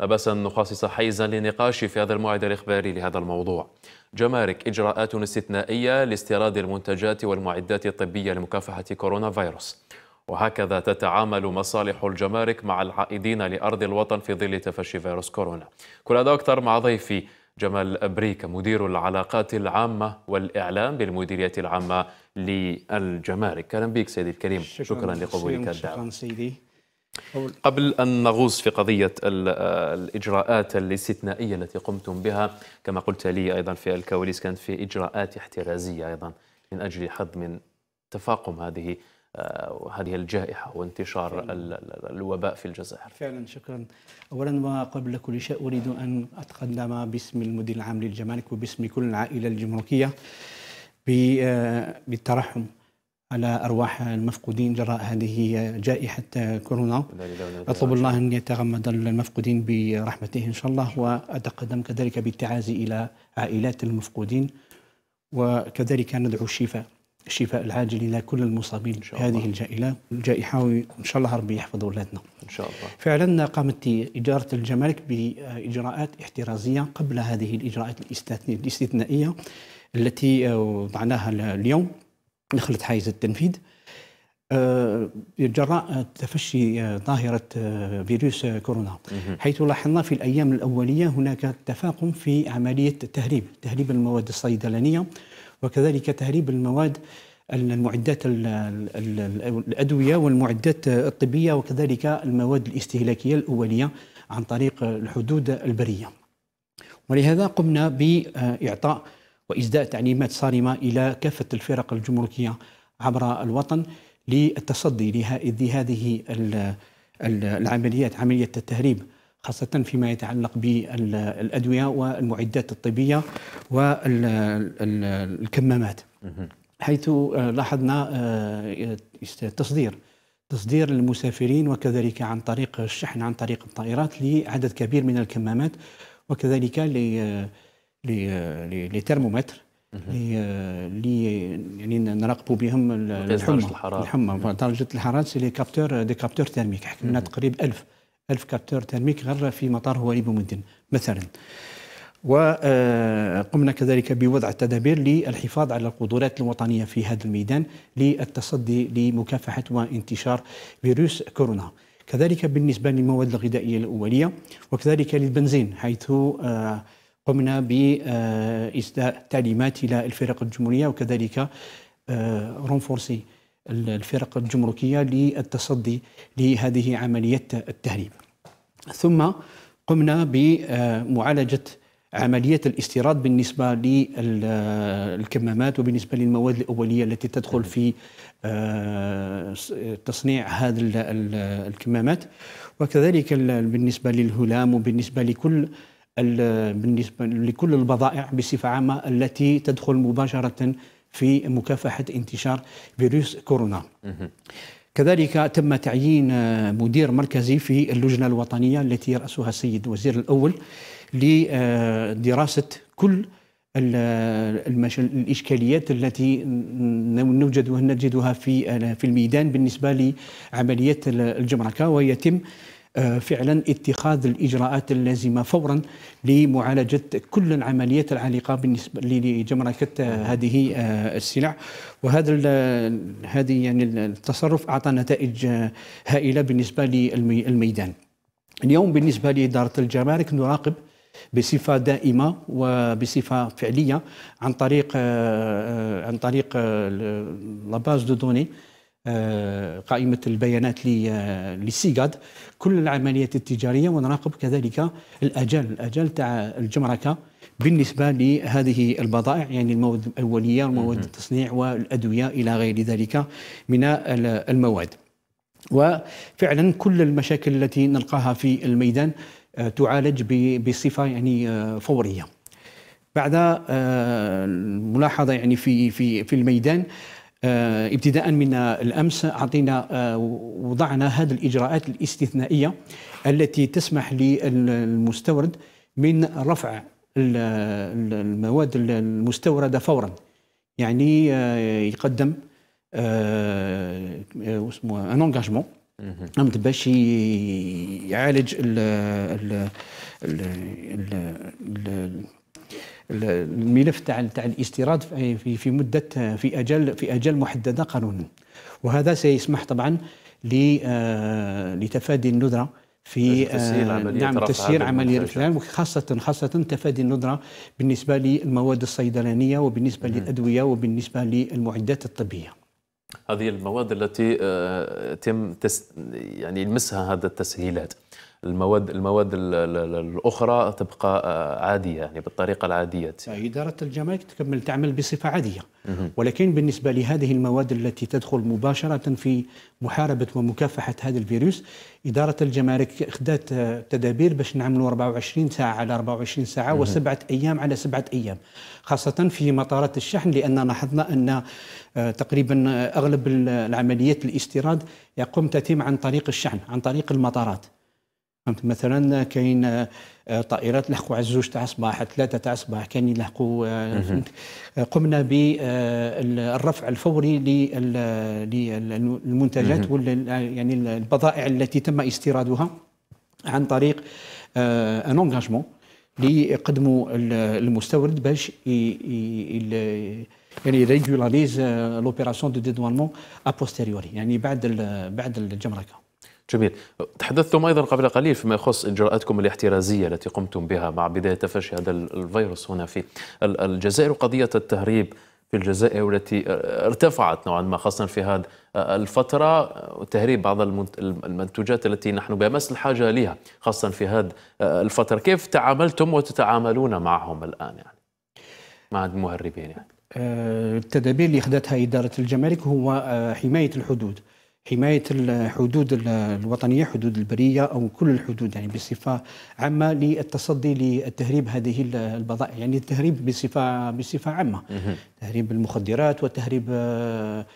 لا بأس أن نخصص حيزا للنقاش في هذا الموعد الإخباري لهذا الموضوع. جمارك إجراءات استثنائية لاستيراد المنتجات والمعدات الطبية لمكافحة كورونا فيروس. وهكذا تتعامل مصالح الجمارك مع العائدين لأرض الوطن في ظل تفشي فيروس كورونا. كل هذا أكثر مع ضيفي جمال أبريك مدير العلاقات العامة والإعلام بالمديرية العامة للجمارك. أهلا بك سيدي الكريم. شكرا, شكرا لقبولك الدعوة. شكرا سيدي. قبل أن نغوص في قضية الإجراءات الاستثنائية التي قمتم بها كما قلت لي أيضا في الكواليس كانت في إجراءات احترازية أيضا من أجل حد من تفاقم هذه هذه الجائحة وانتشار الوباء في الجزائر. فعلا شكرا. أولا وقبل كل شيء أريد أن أتقدم باسم المدير العام للجمارك وباسم كل العائلة الجمركية بالترحم. على أرواح المفقودين جراء هذه جائحة كورونا أطلب الله أن يتغمد المفقودين برحمته إن شاء الله وأتقدم كذلك بالتعازي إلى عائلات المفقودين وكذلك ندعو الشفاء الشفاء العاجل إلى كل المصابين بهذه الجائحة الجائحه وان شاء الله ربي يحفظ أولادنا. إن شاء الله. فعلا قامت اداره الجمارك بإجراءات احترازية قبل هذه الإجراءات الاستثنائيه التي وضعناها اليوم دخلت حيز التنفيذ. جراء تفشي ظاهرة فيروس كورونا. حيث لاحظنا في الأيام الأولية هناك تفاقم في عملية التهريب تهريب المواد الصيدلانية وكذلك تهريب المواد المعدات الأدوية والمعدات الطبية وكذلك المواد الاستهلاكية الأولية عن طريق الحدود البرية. ولهذا قمنا بإعطاء وإسداء تعليمات صارمة إلى كافة الفرق الجمركية عبر الوطن للتصدي لهذه العمليات عملية التهريب خاصة فيما يتعلق بالأدوية والمعدات الطبية والكمامات حيث لاحظنا تصدير تصدير المسافرين وكذلك عن طريق الشحن عن طريق الطائرات لعدد كبير من الكمامات وكذلك لترمومتر يعني نراقبوا بهم الحمى الحمى. درجه الحرارة c'est les capteurs des capteurs thermiques حكمنا تقريبا 1000 1000 capteurs thermiques غير في مطار هواري بومدين مثلا. وقمنا كذلك بوضع تدابير للحفاظ على القدرات الوطنية في هذا الميدان للتصدي لمكافحة وانتشار فيروس كورونا. كذلك بالنسبة للمواد الغذائية الأولية وكذلك للبنزين حيث قمنا بإسداء تعليمات إلى الفرق الجمهورية وكذلك رونفورسي الفرق الجمركية للتصدي لهذه عملية التهريب. ثم قمنا بمعالجة عملية الاستيراد بالنسبة للكمامات وبالنسبة للمواد الأولية التي تدخل في تصنيع هذه الكمامات. وكذلك بالنسبة للهلام وبالنسبة لكل بالنسبة لكل البضائع بصفة عامة التي تدخل مباشرة في مكافحة انتشار فيروس كورونا. كذلك تم تعيين مدير مركزي في اللجنة الوطنية التي يرأسها السيد وزير الأول لدراسة كل الإشكاليات التي نوجدها نجدها في في الميدان بالنسبة لعملية الجمركة ويتم فعلا اتخاذ الإجراءات اللازمة فورا لمعالجة كل العمليات العالقة بالنسبة لجمركة هذه السلع وهذا هذه يعني التصرف أعطى نتائج هائلة بالنسبة للميدان. اليوم بالنسبة لإدارة الجمارك نراقب بصفة دائمة وبصفة فعلية عن طريق عن طريق la base de données قائمة البيانات لل SIGAD كل العمليات التجارية ونراقب كذلك الأجال الأجال تاع الجمركة بالنسبة لهذه البضائع يعني المواد الأولية ومواد التصنيع والأدوية إلى غير ذلك من المواد. وفعلا كل المشاكل التي نلقاها في الميدان تعالج بصفة يعني فورية. بعد الملاحظة يعني في في في الميدان ابتداء من الأمس أعطينا وضعنا هذه الإجراءات الاستثنائية التي تسمح للمستورد من رفع المواد المستوردة فورا. يعني يقدم اسمه ان انجاجمون باش يعالج ال ال ال الملف تاع تاع الاستيراد في في مدة في أجل في أجل محددة قانونا وهذا سيسمح طبعا آه، لتفادي الندرة في تسهيل عملية نعم تسهيل عملية الإفلام خاصة خاصة تفادي الندرة بالنسبة للمواد الصيدلانية وبالنسبة للأدوية وبالنسبة للمعدات الطبية. هذه المواد التي آه، تم تس يعني يلمسها هذا التسهيلات. المواد المواد الأخرى تبقى آه، عادية يعني بالطريقة العادية. إدارة الجمارك تكمل تعمل بصفة عادية. ولكن بالنسبة لهذه المواد التي تدخل مباشرة في محاربة ومكافحة هذا الفيروس إدارة الجمارك اخذت آه، تدابير باش نعملوا 24 ساعة على 24 ساعة وسبعة أيام على سبعة أيام. خاصة في مطارات الشحن لأن لاحظنا أن آه، تقريبا أغلب العمليات الاستيراد يقوم تتم عن طريق الشحن عن طريق المطارات. فهمت؟ مثلا كاين آه، طائرات لحقوا على الزوج تاع الصباح ثلاثة تاع الصباح كاين يلحقوا آه، فهمت؟ قمنا بالرفع آه، الفوري للمنتجات يعني البضائع التي تم استيرادها عن طريق un engagement ليقدموا المستورد باش يعني régularise l'opération de dédouanement a posteriori يعني بعد بعد الجمركة. جميل. تحدثتم أيضا قبل قليل فيما يخص إجراءاتكم الاحترازية التي قمتم بها مع بداية تفشي هذا الفيروس هنا في الجزائر وقضية التهريب في الجزائر والتي ارتفعت نوعا ما خاصة في هذه الفترة. وتهريب بعض المنتوجات التي نحن بأمس الحاجة لها خاصة في هذه الفترة. كيف تعاملتم وتتعاملون معهم الآن يعني؟ مع المهربين يعني. آه، التدابير اللي أخذتها إدارة الجمارك هو آه، حماية الحدود. حماية الحدود الوطنية حدود البرية أو كل الحدود يعني بصفة عامة للتصدي للتهريب هذه البضائع يعني التهريب بصفة بصفة عامة. تهريب المخدرات وتهريب آه،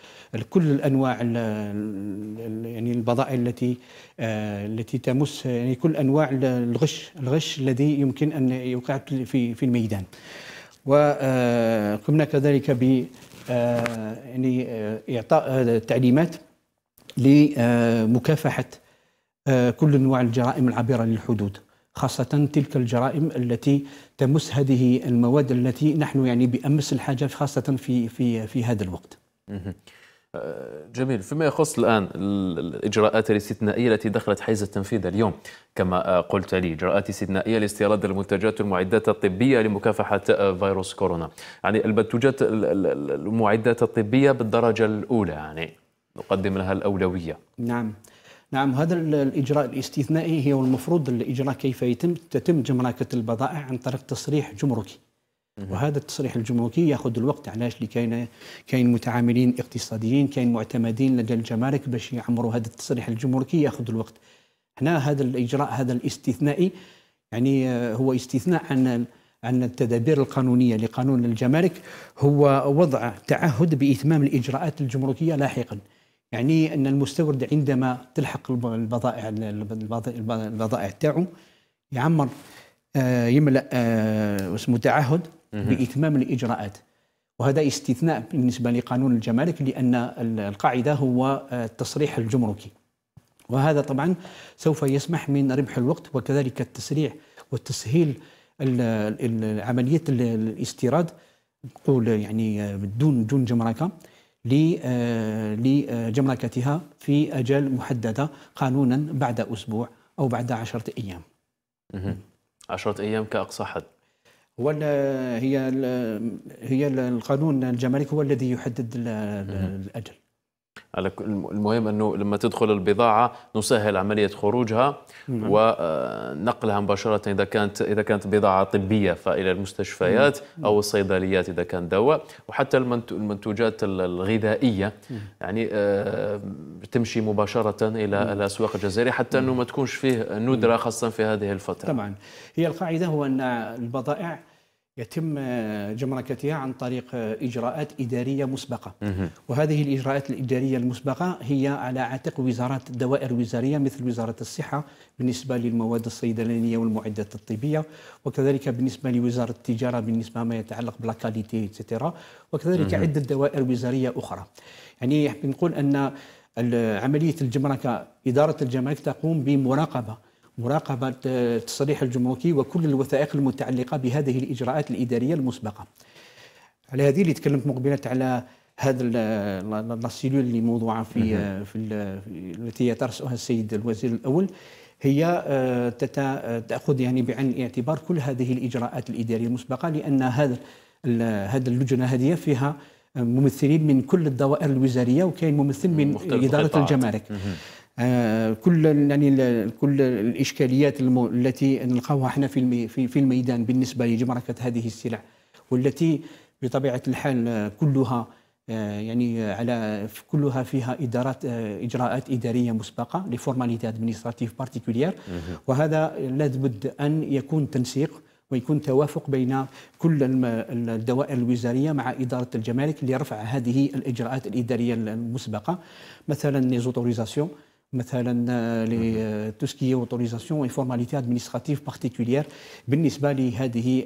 كل الأنواع يعني البضائع التي آه، التي تمس يعني كل أنواع الغش الغش الذي يمكن أن يوقع في في الميدان. وقمنا كذلك ب آه، يعني إعطاء تعليمات. لمكافحة آه، كل أنواع الجرائم العابرة للحدود خاصة تلك الجرائم التي تمس هذه المواد التي نحن يعني بأمس الحاجة خاصة في في في هذا الوقت. آه، جميل. فيما يخص الآن الإجراءات الاستثنائية التي دخلت حيز التنفيذ اليوم كما آه، قلت لي إجراءات استثنائية لاستيراد المنتجات والمعدات الطبية لمكافحة فيروس كورونا. يعني المنتجات المعدات الطبية بالدرجة الأولى يعني. نقدم لها الأولوية. نعم. نعم هذا الإجراء الاستثنائي هي المفروض الإجراء كيف يتم تتم جمركة البضائع عن طريق تصريح جمركي. وهذا التصريح الجمركي يأخذ الوقت علاش؟ اللي كاين كاين متعاملين اقتصاديين كاين معتمدين لدى الجمارك باش يعمروا هذا التصريح الجمركي يأخذ الوقت. هنا هذا الإجراء هذا الاستثنائي يعني هو استثناء عن عن التدابير القانونية لقانون الجمارك. هو وضع تعهد بإتمام الإجراءات الجمركية لاحقا. يعني أن المستورد عندما تلحق البضائع البضائع تاعو يعمر آه، يملأ آه، اسمه تعهد بإتمام الإجراءات. وهذا استثناء بالنسبة لقانون الجمارك لأن القاعدة هو آه، التصريح الجمركي. وهذا طبعا سوف يسمح من ربح الوقت وكذلك التسريع والتسهيل عملية الاستيراد. نقول يعني بدون دون جمركة. لجمركتها في أجل محددة قانونا بعد أسبوع أو بعد عشرة أيام. عشرة أيام كأقصى حد. هي هي القانون الجمارك هو الذي يحدد الأجل. على المهم أنه لما تدخل البضاعة نسهل عملية خروجها نعم. ونقلها مباشرة إذا كانت إذا كانت بضاعة طبية فإلى المستشفيات نعم. أو الصيدليات إذا كان دواء وحتى المنتوجات الغذائية نعم. يعني آه، تمشي مباشرة إلى الاسواق الجزائريه حتى أنه ما تكونش فيه ندرة خاصة في هذه الفترة. طبعا هي القاعدة هو أن البضائع يتم جمركتها عن طريق إجراءات إدارية مسبقة. وهذه الإجراءات الإدارية المسبقة هي على عاتق وزارات الدوائر الوزاريه مثل وزارة الصحة بالنسبة للمواد الصيدلانيه والمعدات الطبية وكذلك بالنسبة لوزارة التجارة بالنسبة ما يتعلق بالكاليتي اتسيتيرا وكذلك عدة دوائر وزارية أخرى. يعني بنقول أن عملية الجمركة إدارة الجمارك تقوم بمراقبة مراقبة التصريح الجمركي وكل الوثائق المتعلقة بهذه الإجراءات الإدارية المسبقة. على هذه اللي تكلمت مقبلة على هذا السيلول اللي موضوعة في في التي يترأسها السيد الوزير الأول هي آه، تأخذ يعني بعين الاعتبار كل هذه الإجراءات الإدارية المسبقة لأن هذا هذا اللجنة هذه فيها ممثلين من كل الدوائر الوزارية وكاين ممثل من إدارة الجمارك. آه كل يعني كل الإشكاليات التي نلقاوها إحنا في في الميدان بالنسبة لجمركة هذه السلع والتي بطبيعة الحال كلها آه، يعني على كلها فيها إدارات آه، إجراءات إدارية مسبقة les formalités administratives particulières وهذا لابد أن يكون تنسيق ويكون توافق بين كل الدوائر الوزارية مع إدارة الجمارك لرفع هذه الإجراءات الإدارية المسبقة. مثلا les autorisations مثلا آه، لتوسكي اوتوريزاسيون اي فورماليتي ادمنستراتيف بارتيكولير بالنسبة لهذه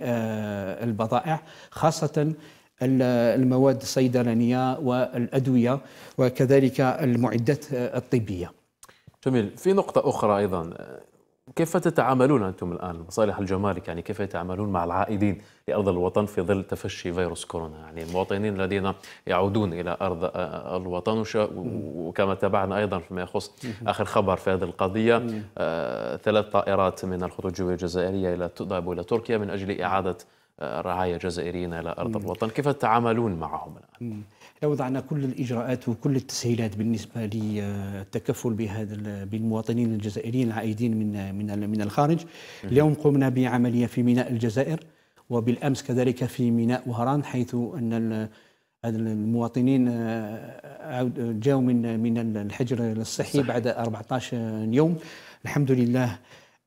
البضائع خاصة المواد الصيدلانية والأدوية وكذلك المعدات الطبية. جميل، في نقطة أخرى أيضا كيف تتعاملون أنتم الآن؟ مصالح الجمارك يعني كيف يتعاملون مع العائدين لأرض الوطن في ظل تفشي فيروس كورونا؟ يعني المواطنين الذين يعودون إلى أرض الوطن وكما تابعنا أيضا فيما يخص آخر خبر في هذه القضية آه ثلاث طائرات من الخطوط الجوية الجزائرية إلى تذهب إلى تركيا من أجل إعادة رعاية جزائريين إلى أرض الوطن. كيف تتعاملون معهم الآن؟ وضعنا كل الإجراءات وكل التسهيلات بالنسبة للتكفل بهذا بالمواطنين الجزائريين العائدين من من من الخارج. اليوم قمنا بعملية في ميناء الجزائر وبالأمس كذلك في ميناء وهران حيث أن المواطنين آه، جاءوا من من الحجر الصحي بعد 14 يوم. الحمد لله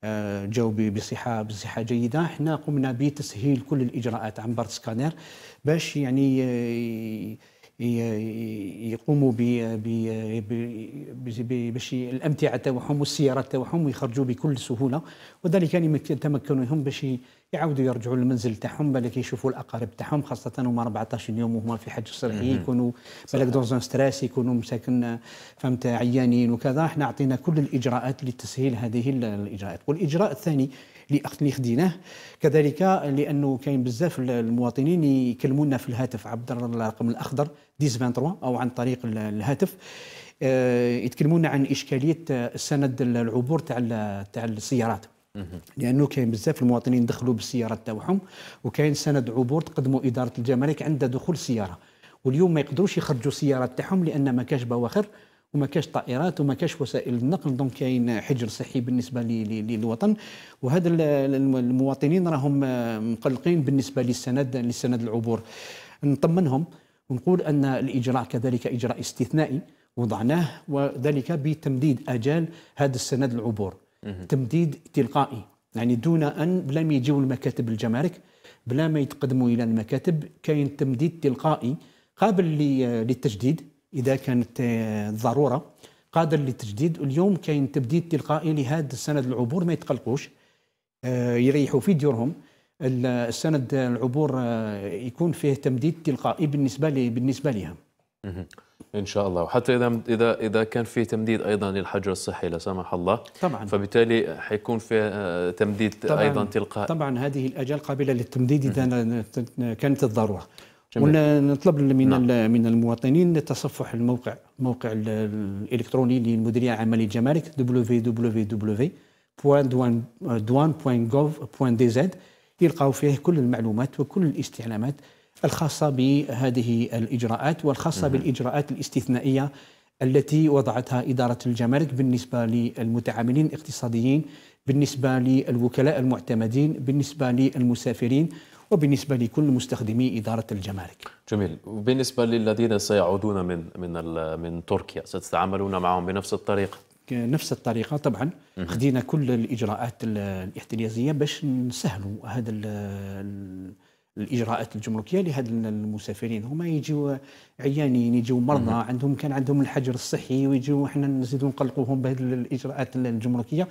آه، جاوا بصحه بصحة جيدة. إحنا قمنا بتسهيل كل الإجراءات عن برد سكانير باش يعني آه، يقوموا باش الأمتعة تاعهم والسيارات تاعهم ويخرجوا بكل سهولة. وذلك يعني تمكنهم باش يعاودوا يرجعوا للمنزل تاعهم بالك يشوفوا الأقارب تاعهم خاصة هما 14 يوم وهما في حج صحي يكونوا بالك دون ستريس يكونوا مساكن فهمت عيانين وكذا. إحنا أعطينا كل الإجراءات لتسهيل هذه الإجراءات. والإجراء الثاني اللي خديناه كذلك لأنه كاين بزاف المواطنين يكلمونا في الهاتف. عبر الرقم الأخضر 1023 أو عن طريق الهاتف. آه، يتكلمون عن إشكالية السند العبور تاع تاع السيارات. لأنه كاين بزاف المواطنين دخلوا بالسيارات تاعهم وكاين سند عبور تقدموا إدارة الجمارك عند دخول السيارة. واليوم ما يقدروش يخرجوا السيارات تاعهم لأن ما كاش بواخر. وما كاش طائرات وما كاش وسائل النقل. donc كاين حجر صحي بالنسبة للوطن. وهذا المواطنين راهم مقلقين بالنسبة للسند للسند العبور. نطمنهم ونقول أن الإجراء كذلك إجراء استثنائي وضعناه وذلك بتمديد آجال هذا السند العبور. تمديد تلقائي. يعني دون أن بلا ما يجيو المكاتب الجمارك بلا ما يتقدموا إلى المكاتب كاين تمديد تلقائي قابل للتجديد. إذا كانت ضرورة. قادر للتجديد. اليوم كاين تبديد تلقائي لهذا السند. العبور ما يتقلقوش. آه، يريحوا في ديورهم. السند العبور آه، يكون فيه تمديد تلقائي بالنسبة لي بالنسبة لهم إن شاء الله. وحتى إذا إذا إذا كان في تمديد أيضا للحجر الصحي لا سمح الله. طبعا. فبالتالي حيكون في آه، تمديد طبعًا. أيضا تلقائي. طبعا هذه الاجال قابلة للتمديد إذا كانت الضرورة. ونطلب من نعم. من المواطنين تصفح الموقع الموقع الالكتروني للمديريه العامه للجمارك www.douane.gov.dz يلقاو فيه كل المعلومات وكل الاستعلامات الخاصه بهذه الاجراءات والخاصه م. بالاجراءات الاستثنائيه التي وضعتها اداره الجمارك بالنسبة للمتعاملين الاقتصاديين بالنسبة للوكلاء المعتمدين بالنسبة للمسافرين وبالنسبة لكل مستخدمي إدارة الجمارك. جميل، وبالنسبة للذين سيعودون من من من تركيا ستتعاملون معهم بنفس الطريقة؟ نفس الطريقة طبعا. خدينا كل الإجراءات الاحترازيه باش نسهلوا هذا الإجراءات الجمركية لهذا المسافرين. هما يجوا عيانين يجوا مرضى عندهم كان عندهم الحجر الصحي ويجوا إحنا نزيدوا نقلقوهم بهذه الإجراءات الجمركية.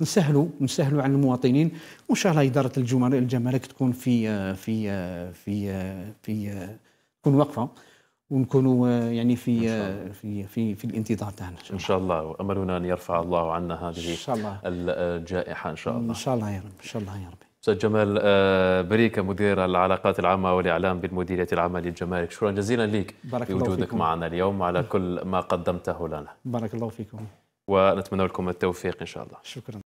نسهلوا نسهلوا على المواطنين. وإن شاء الله إدارة الجمارك تكون في في في في تكون واقفة. ونكونوا يعني في في في في الانتظار تاعنا إن شاء الله. واملنا أن يرفع الله عنا هذه إن شاء الله. الجائحة إن شاء الله. إن شاء الله يا رب. إن شاء الله يا رب. أستاذ جمال بريكة مدير العلاقات العامة والإعلام بالمديرية العامة للجمارك. شكرا جزيلا لك فيكم. معنا اليوم على كل ما قدمته لنا. بارك الله فيكم. ونتمنى لكم التوفيق إن شاء الله. شكرا.